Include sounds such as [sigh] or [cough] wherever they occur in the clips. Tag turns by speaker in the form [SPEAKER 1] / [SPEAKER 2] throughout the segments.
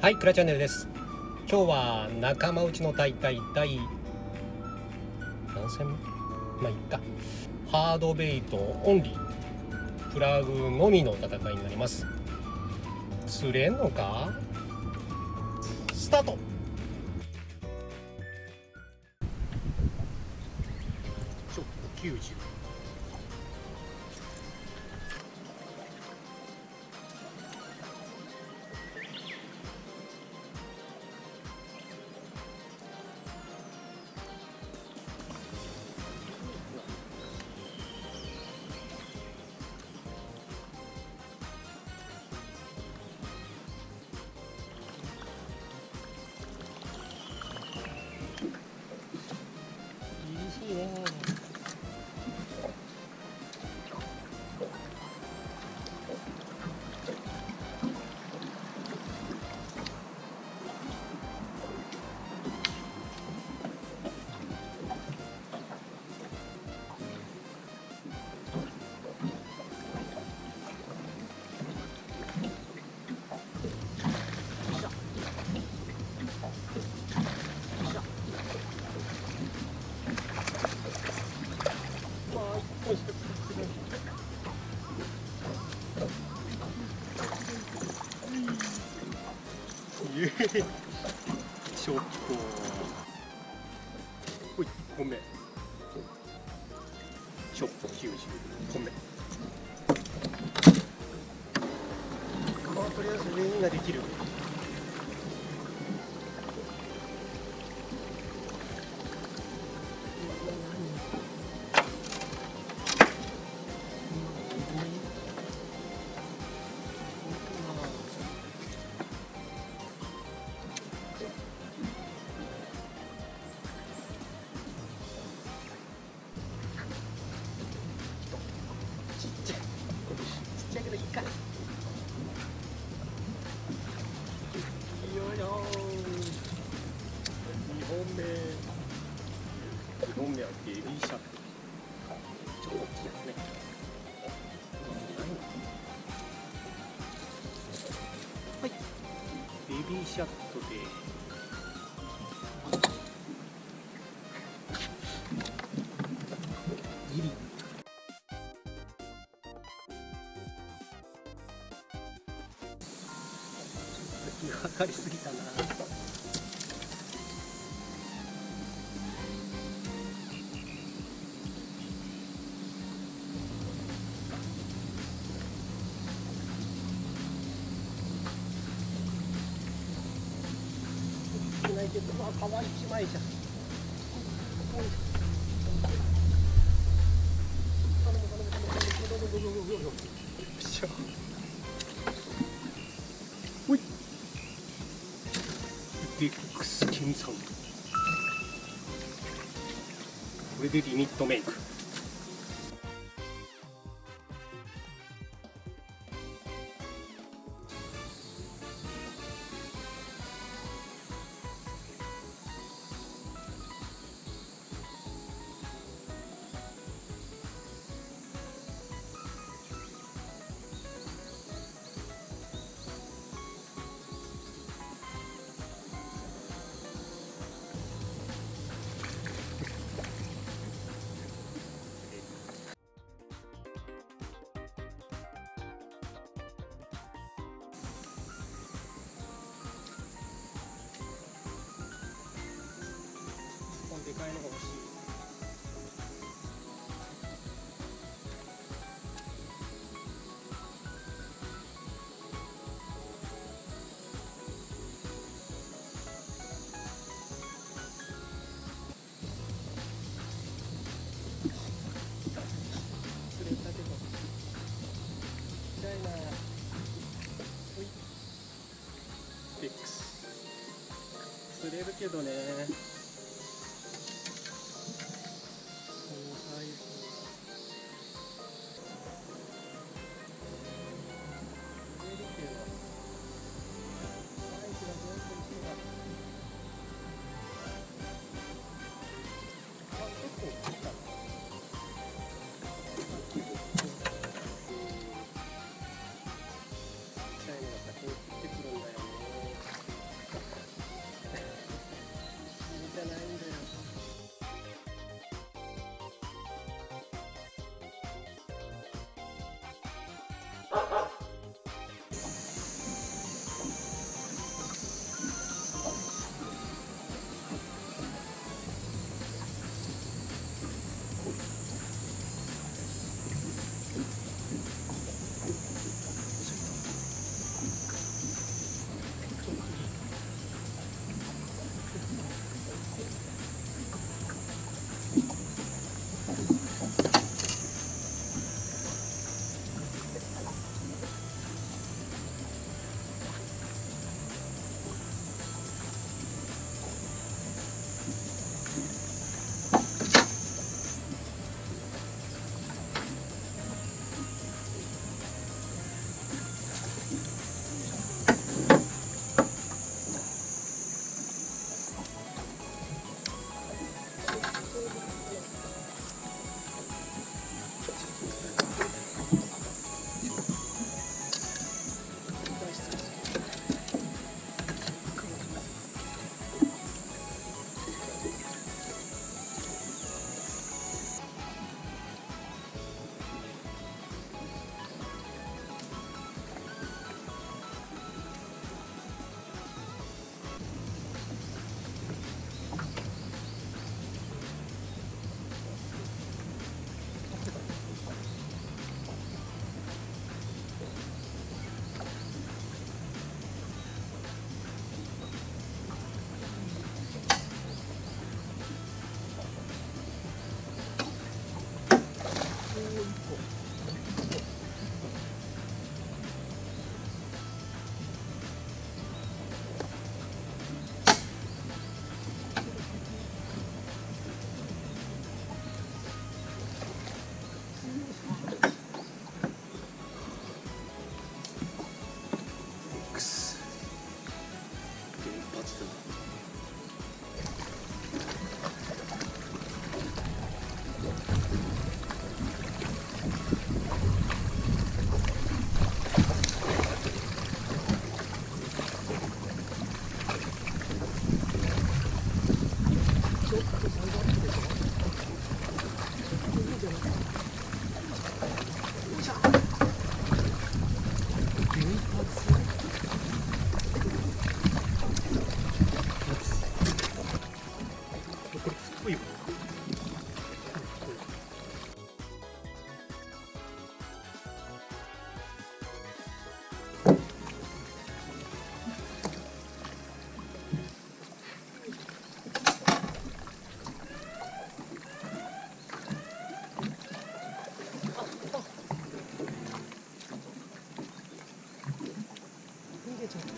[SPEAKER 1] はい、クラチャンネルです。今日は仲間内の大会第何戦？目まあいっか。ハードベイトオンリープラグのみの戦いになります。釣れんのか？スタート。ちょっと90。[laughs] ちょっとほい1本目ちょっと90本目まあとりあえずレインができる。ベビーシャットでてるわかわい。ちま妹じゃん。いデックスこれでリミットメイク。ない。のが欲しいけどね aku ちょっと下がってるよ。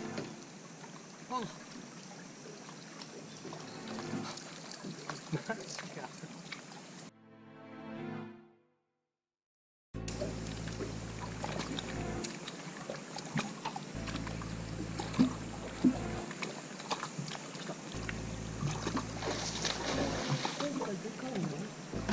[SPEAKER 1] げ [laughs] ち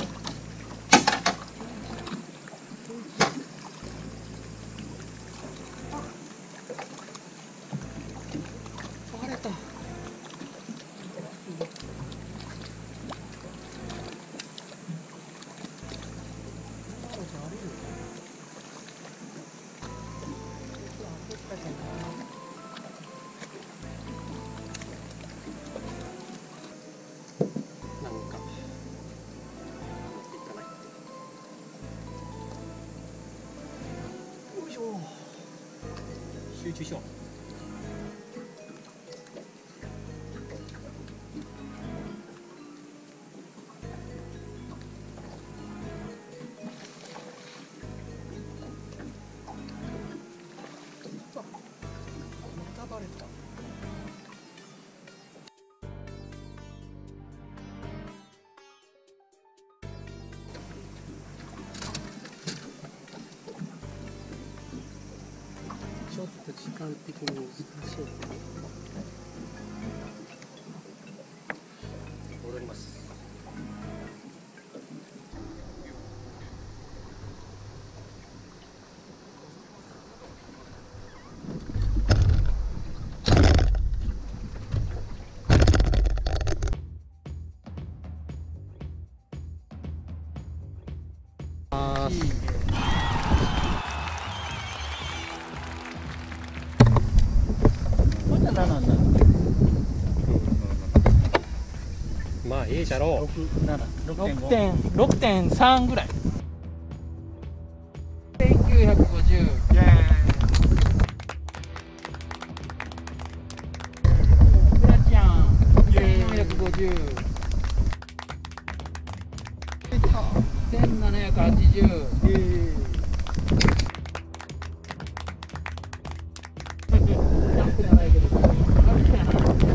[SPEAKER 1] 集中しよう。ょっと時間的に難しい戻りますあ
[SPEAKER 2] な7なんだ
[SPEAKER 1] まあええじゃろ
[SPEAKER 2] 6点6.3ぐらい